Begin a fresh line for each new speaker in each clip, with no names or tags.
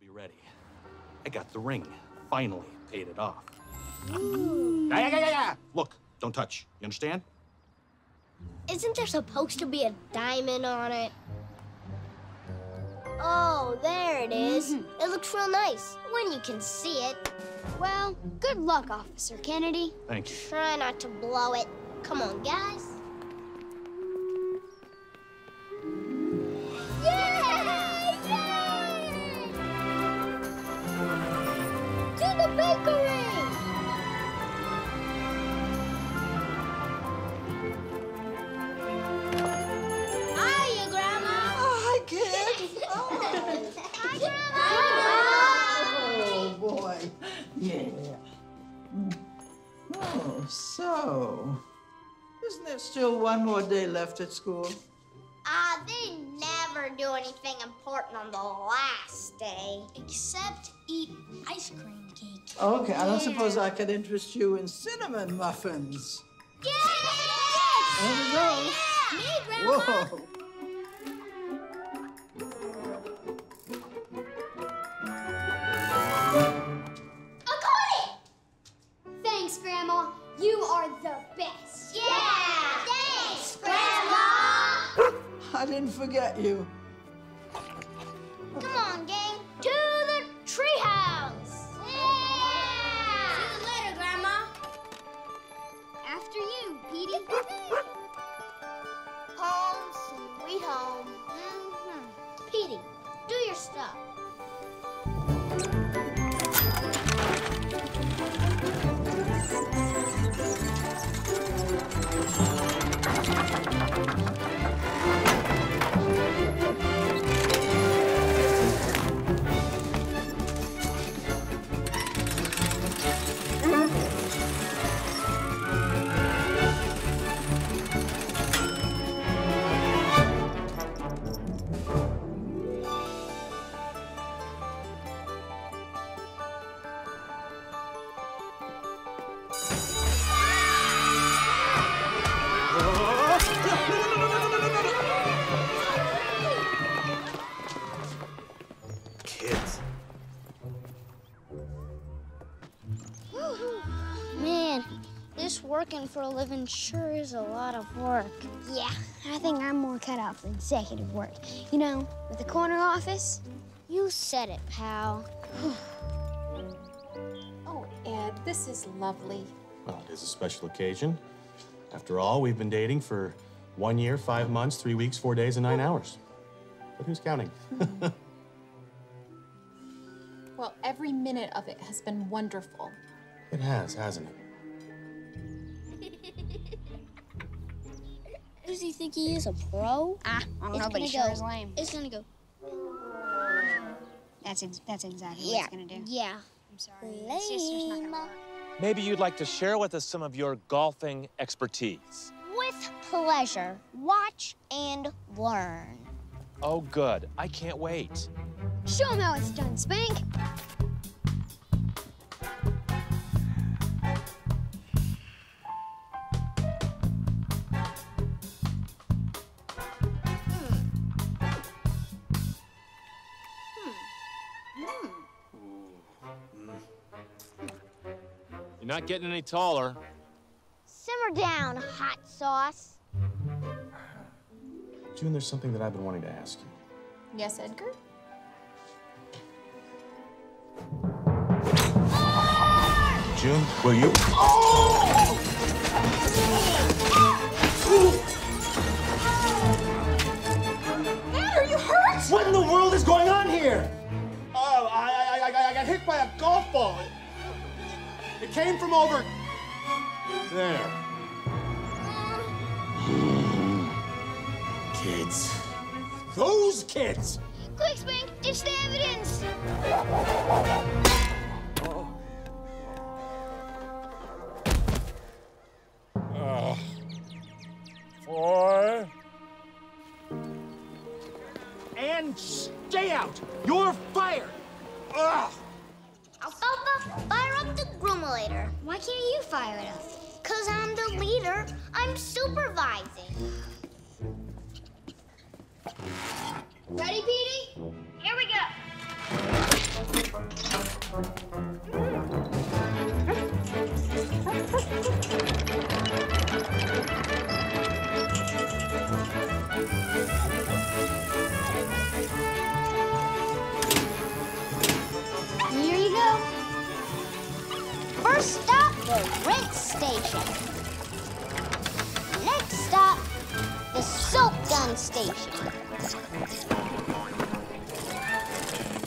be ready. I got the ring. Finally paid it off.
Ooh.
Yeah, yeah, yeah, yeah. Look, don't touch. You understand?
Isn't there supposed to be a diamond on it? Oh, there it is.
Mm-hmm.
It looks real nice when you can see it.
Well, good luck, Officer Kennedy.
Thank you.
Try not to blow it. Come on, guys.
Isn't still one more day left at school?
Ah, they never do anything important on the last day. Except eat ice cream cake.
Okay, I don't suppose I could interest you in cinnamon muffins.
Yes!
There we go.
Me, Grandma.
Whoa. Forget you.
Come on, gang. To the treehouse! Yeah! See you later, Grandma.
After you, Petey.
Home, sweet home. Mm-hmm. Petey, do your stuff. for a living sure is a lot of work.
Yeah, I think I'm more cut out for executive work. You know, with the corner office.
You said it, pal.
Oh, Ed, this is lovely.
Well, it is a special occasion. After all, we've been dating for one year, five months, three weeks, four days, and nine hours. But who's counting?
Well, every minute of it has been wonderful.
it has, hasn't it?
Does he think he is a pro?
Ah, I don't
It's
know, but
gonna
he sure
go-
is lame.
It's gonna go.
That's ex- that's exactly
Yeah.
what it's gonna do.
Yeah.
I'm sorry. It's just there's not gonna work.
Maybe you'd like to share with us some of your golfing expertise.
With pleasure. Watch and learn.
Oh, good. I can't wait.
Show him how it's done, Spank.
You're not getting any taller.
Simmer down, hot sauce.
June, there's something that I've been wanting to ask you.
Yes, Edgar?
June, will you?
Dad, are you hurt?
What in the world is going on here? Oh, I, I, I, I got hit by a golf ball. It, it came from over there. Hmm. kids. Those kids.
Quick, Spank, it's the evidence.
Why can't you fire it up?
Cause I'm the leader. I'm supervising.
Ready, Petey?
Here we go. Next stop, the soap gun station.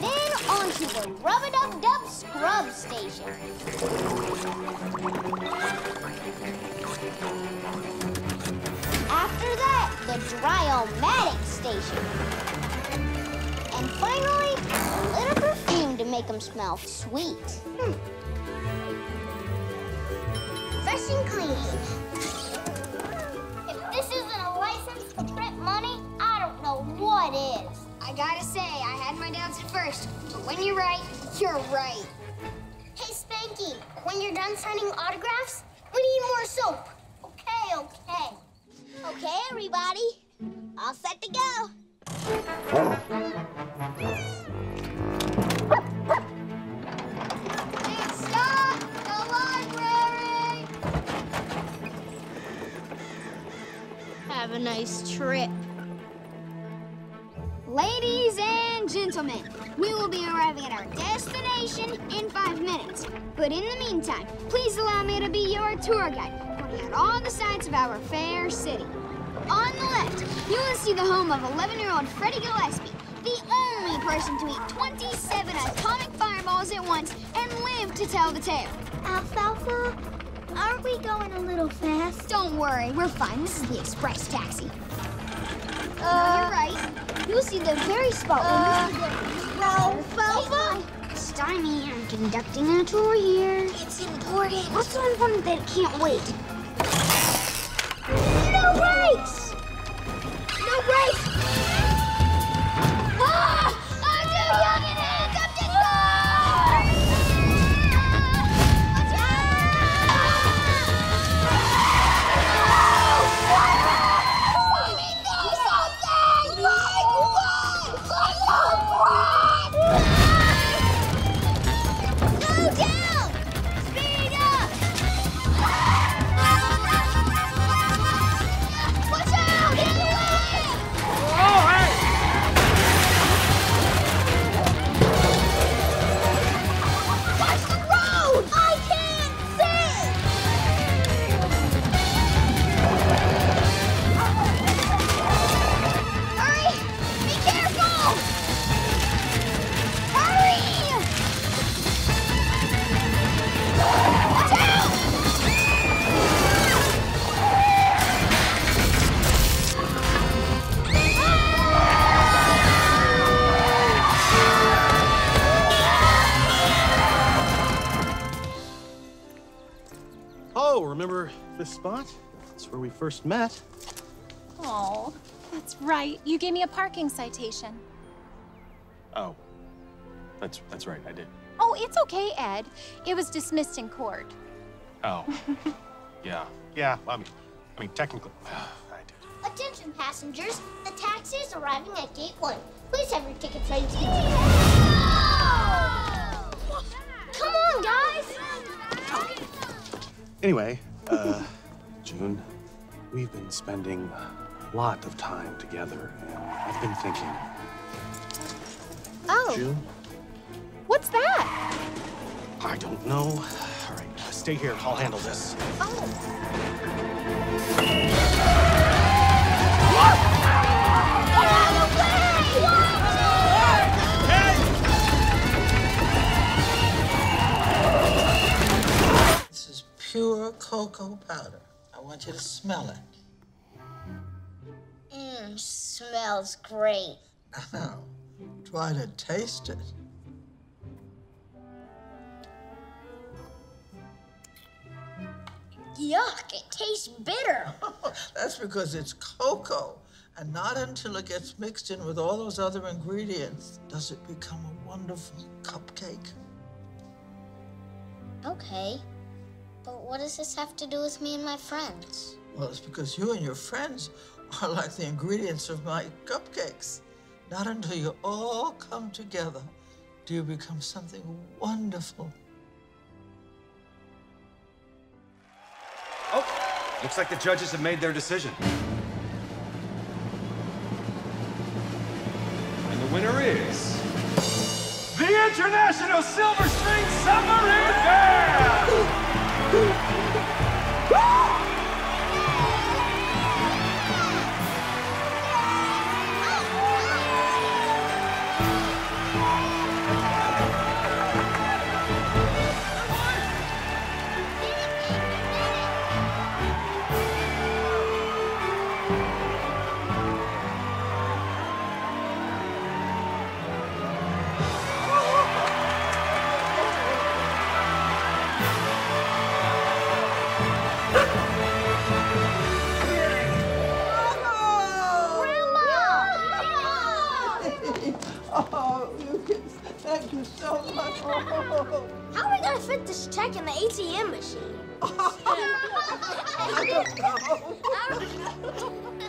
Then on to the rub-a-dub-dub scrub station. After that, the dry-o-matic station. And finally, a little perfume to make them smell sweet. Hmm. Fresh and clean. If this isn't a license to print money, I don't know what is. I gotta say, I had my doubts at first, but when you're right, you're right. Hey, Spanky, when you're done signing autographs, we need more soap. Okay, okay. Okay, everybody. All set to go. Trip.
Ladies and gentlemen, we will be arriving at our destination in five minutes. But in the meantime, please allow me to be your tour guide, pointing out all the sights of our fair city. On the left, you will see the home of 11-year-old Freddie Gillespie, the only person to eat 27 atomic fireballs at once and live to tell the tale.
Alfalfa, aren't we going a little fast?
Don't worry, we're fine. This is the express taxi. Uh, you're right. You'll see the very spot where Mr. Alfalfa! Stymie, I'm conducting a tour here.
It's important.
What's so important that can't wait?
Oh, remember this spot? That's where we first met.
Oh, that's right. You gave me a parking citation.
Oh, that's that's right. I did.
Oh, it's okay, Ed. It was dismissed in court.
Oh, yeah, yeah. I mean, I mean, technically, I did.
Attention passengers, the taxi is arriving at gate one. Please have your tickets ready to Come on, guys!
Anyway, uh, June, we've been spending a lot of time together, and I've been thinking,
Oh,
June,
what's that?
I don't know. All right, stay here. I'll handle this.
This pure cocoa powder. I want you to smell it.
Mmm, smells great.
Now, try to taste it.
Yuck, it tastes bitter.
That's because it's cocoa. And not until it gets mixed in with all those other ingredients does it become a wonderful cupcake.
Okay, but what does this have to do with me and my friends?
Well, it's because you and your friends are like the ingredients of my cupcakes. Not until you all come together do you become something wonderful.
Oh, looks like the judges have made their decision. And the winner is... The International Silver String Submarine Band!
Oh,
gonna fit this check in the ATM machine?
I don't know.